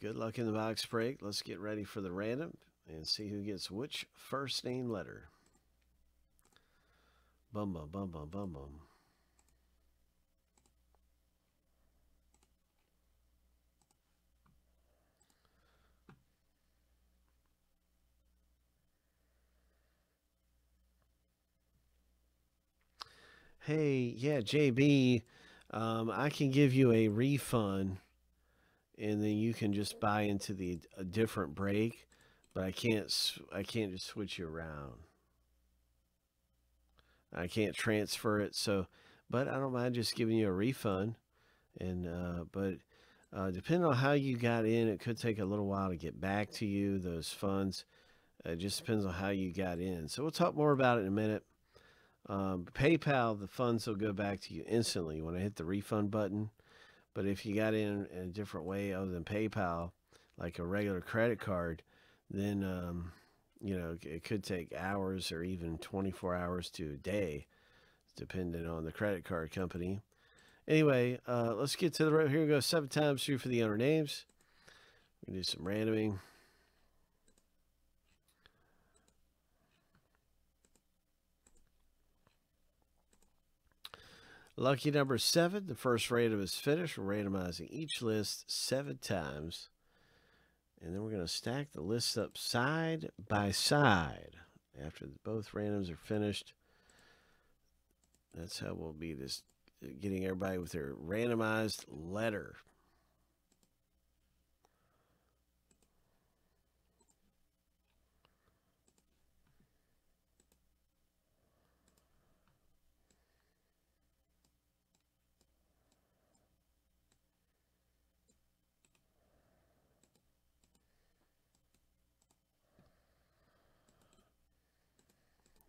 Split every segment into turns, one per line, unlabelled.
Good luck in the box break. Let's get ready for the random and see who gets which first name letter. Bum bum bum bum bum bum. Hey, yeah, JB, um, I can give you a refund and then you can just buy into the a different break, but I can't I can't just switch you around. I can't transfer it, so but I don't mind just giving you a refund, and uh, but uh, depending on how you got in, it could take a little while to get back to you. Those funds, it just depends on how you got in. So we'll talk more about it in a minute. Um, PayPal, the funds will go back to you instantly when I hit the refund button. But if you got in, a different way other than PayPal, like a regular credit card, then um, you know it could take hours or even 24 hours to a day, depending on the credit card company. Anyway, uh, let's get to the road. Here we go. Seven times through for the owner names. We do some randoming. Lucky number seven, the first random is finished. We're randomizing each list seven times. And then we're going to stack the lists up side by side. After both randoms are finished, that's how we'll be this getting everybody with their randomized letter.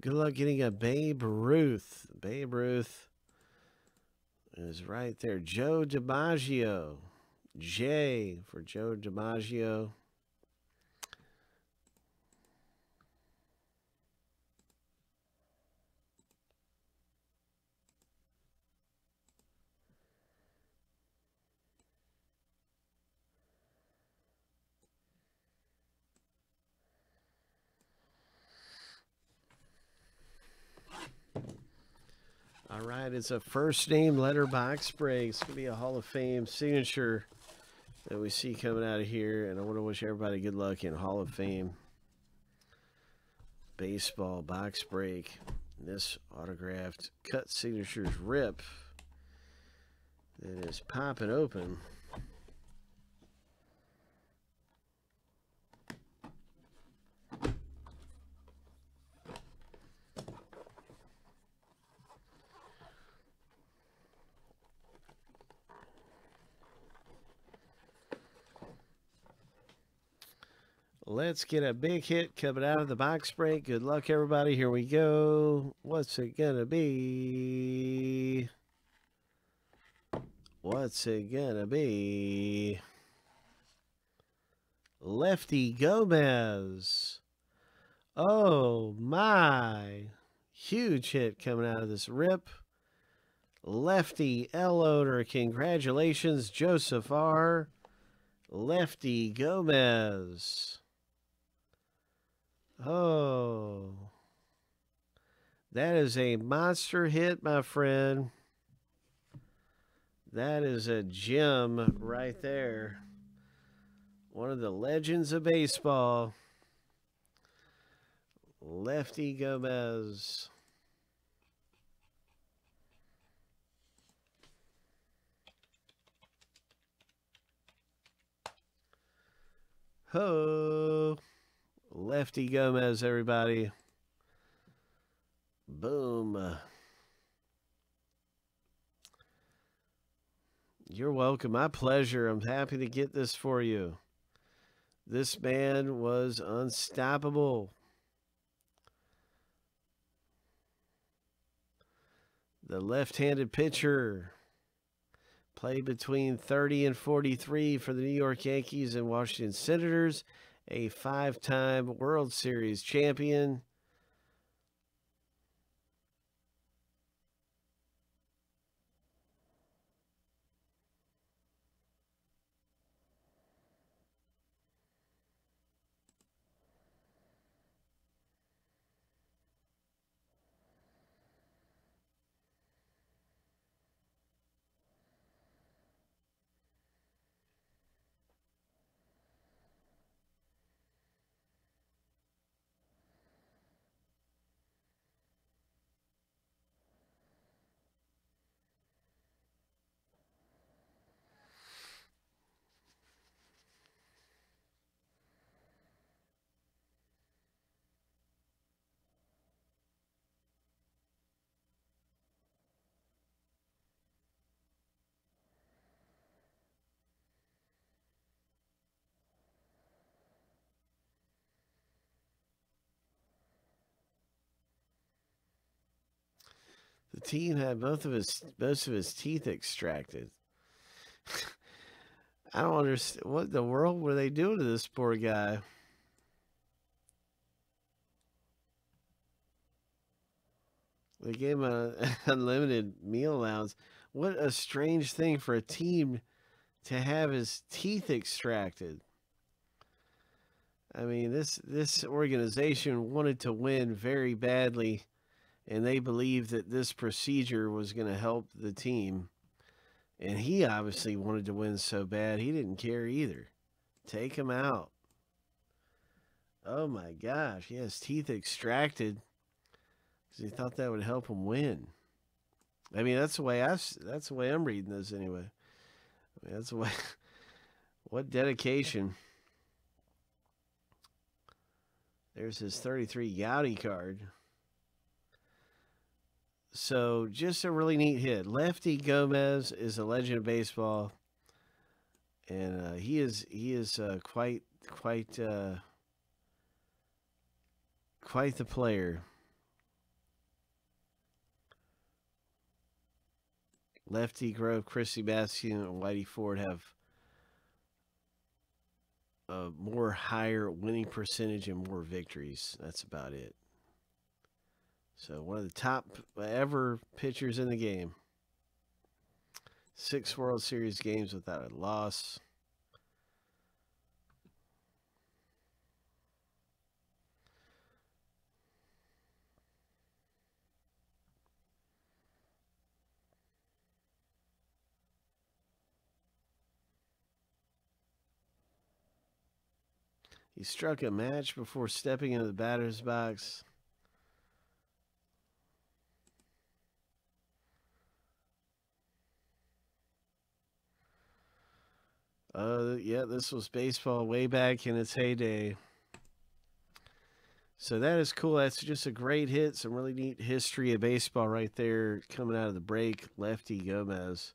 Good luck getting a Babe Ruth. Babe Ruth is right there. Joe DiMaggio. J for Joe DiMaggio. All right, it's a first name letterbox break. It's going to be a Hall of Fame signature that we see coming out of here. And I want to wish everybody good luck in Hall of Fame baseball box break. This autographed cut signatures rip that is popping open. Let's get a big hit coming out of the box break. Good luck, everybody. Here we go. What's it going to be? What's it going to be? Lefty Gomez. Oh, my. Huge hit coming out of this rip. Lefty L owner. Congratulations, Joseph R. Lefty Gomez. Oh. That is a monster hit, my friend. That is a gem right there. One of the legends of baseball. Lefty Gomez. Ho! Lefty Gomez, everybody. Boom. You're welcome. My pleasure. I'm happy to get this for you. This man was unstoppable. The left handed pitcher played between 30 and 43 for the New York Yankees and Washington Senators, a five time World Series champion. The team had both of his most of his teeth extracted. I don't understand what the world were they doing to this poor guy. They gave him an unlimited meal allowance. What a strange thing for a team to have his teeth extracted. I mean, this this organization wanted to win very badly and they believed that this procedure was going to help the team. And he obviously wanted to win so bad, he didn't care either. Take him out. Oh my gosh, he has teeth extracted because he thought that would help him win. I mean, that's the way I that's the way I'm reading this anyway. I mean, that's the way. what dedication. There's his 33 Goudey card. So just a really neat hit. Lefty Gomez is a legend of baseball, and uh, he is he is uh, quite quite uh, quite the player. Lefty Grove, Chrissy Baskin, and Whitey Ford have a more higher winning percentage and more victories. That's about it. So one of the top ever pitchers in the game. Six World Series games without a loss. He struck a match before stepping into the batter's box. Uh, yeah, this was baseball way back in its heyday. So that is cool. That's just a great hit. Some really neat history of baseball right there coming out of the break. Lefty Gomez.